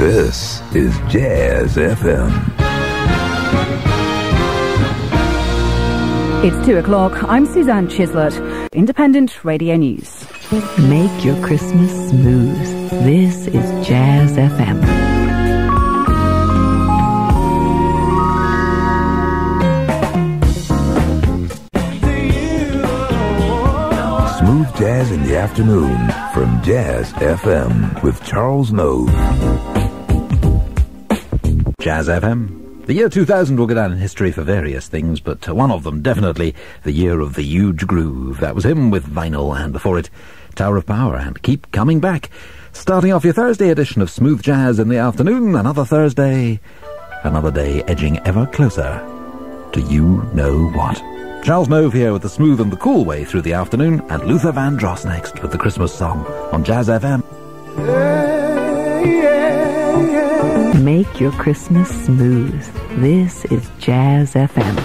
This is Jazz FM. It's 2 o'clock. I'm Suzanne Chislett, Independent Radio News. Make your Christmas smooth. This is Jazz FM. Smooth jazz in the afternoon from Jazz FM with Charles Nove. Jazz FM. The year 2000 will go down in history for various things, but uh, one of them definitely the year of the huge groove. That was him with vinyl, and before it, Tower of Power, and Keep Coming Back. Starting off your Thursday edition of Smooth Jazz in the afternoon, another Thursday, another day edging ever closer to you know what. Charles here with the smooth and the cool way through the afternoon, and Luther Vandross next with the Christmas song on Jazz FM. Make your Christmas smooth. This is Jazz FM.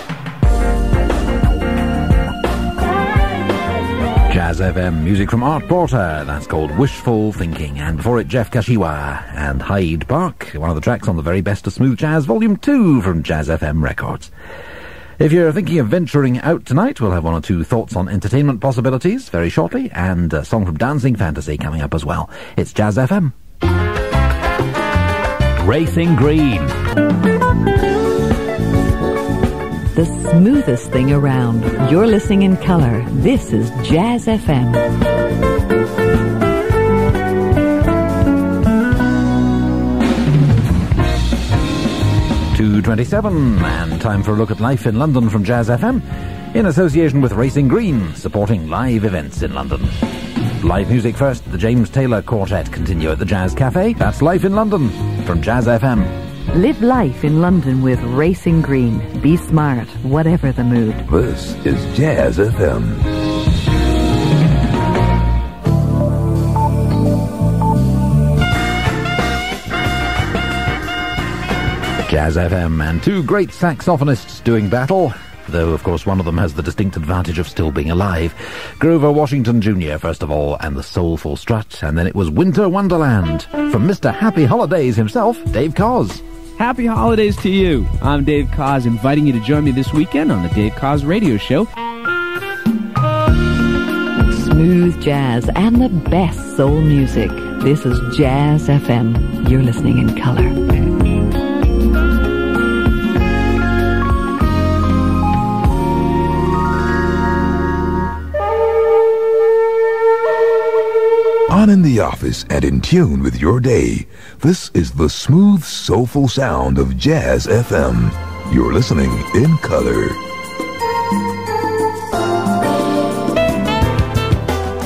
Jazz FM music from Art Porter. That's called Wishful Thinking. And before it, Jeff Kashiwa and Hyde Park, one of the tracks on the very best of smooth jazz, volume 2 from Jazz FM Records. If you're thinking of venturing out tonight, we'll have one or two thoughts on entertainment possibilities very shortly, and a song from Dancing Fantasy coming up as well. It's Jazz FM. Racing Green. The smoothest thing around. You're listening in color. This is Jazz FM. 227, and time for a look at life in London from Jazz FM, in association with Racing Green, supporting live events in London. Live music first, the James Taylor Quartet continue at the Jazz Cafe. That's Life in London from Jazz FM. Live life in London with Racing Green. Be smart, whatever the mood. This is Jazz FM. Jazz FM and two great saxophonists doing battle, though of course one of them has the distinct advantage of still being alive. Grover Washington Jr. first of all, and the Soulful Strut, and then it was Winter Wonderland from Mr. Happy Holidays himself, Dave Koz. Happy holidays to you. I'm Dave Koz, inviting you to join me this weekend on the Dave Koz Radio Show. Smooth jazz and the best soul music. This is Jazz FM. You're listening in color. Office and in tune with your day. This is the smooth, soulful sound of Jazz FM. You're listening in color.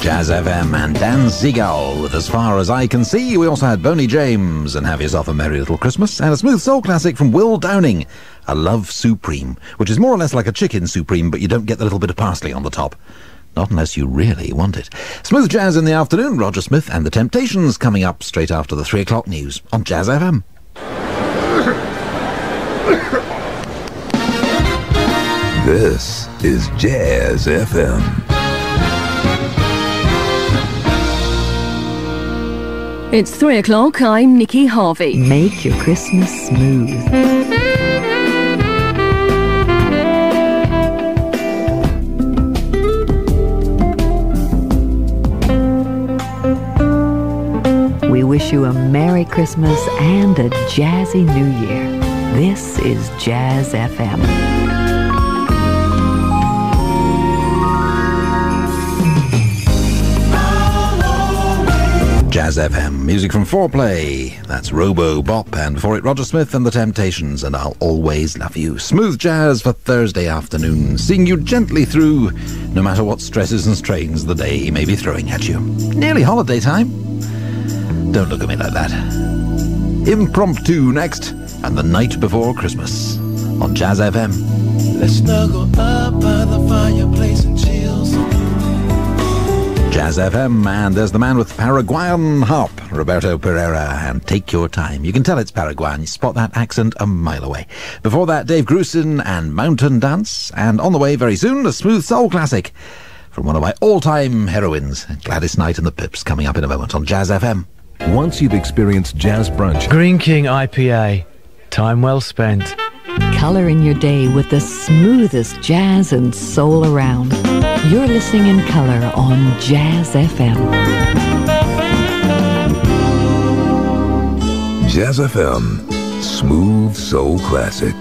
Jazz FM and Dan Siegel with As Far As I Can See. We also had Boney James and Have Yourself a Merry Little Christmas and a smooth soul classic from Will Downing, A Love Supreme, which is more or less like a chicken supreme, but you don't get the little bit of parsley on the top. Not unless you really want it. Smooth jazz in the afternoon. Roger Smith and the Temptations coming up straight after the three o'clock news on Jazz FM. This is Jazz FM. It's 3 o'clock. I'm Nikki Harvey. Make your Christmas smooth. You a Merry Christmas and a Jazzy New Year. This is Jazz FM. Jazz FM, music from Fourplay. That's Robo Bop, and before it, Roger Smith and the Temptations, and I'll always love you. Smooth jazz for Thursday afternoon, seeing you gently through, no matter what stresses and strains the day may be throwing at you. Nearly holiday time. Don't look at me like that. Impromptu next, and the night before Christmas on Jazz FM. Let's snuggle up by the fireplace and chill Jazz FM, and there's the man with Paraguayan harp, Roberto Perera, and Take Your Time. You can tell it's Paraguayan, you spot that accent a mile away. Before that, Dave Grusin and Mountain Dance, and on the way very soon, a smooth soul classic from one of my all-time heroines, Gladys Knight and the Pips, coming up in a moment on Jazz FM. Once you've experienced Jazz Brunch, Greene King IPA. Time well spent. Color in your day with the smoothest jazz and soul around. You're listening in color on Jazz FM. Jazz FM, smooth soul classic.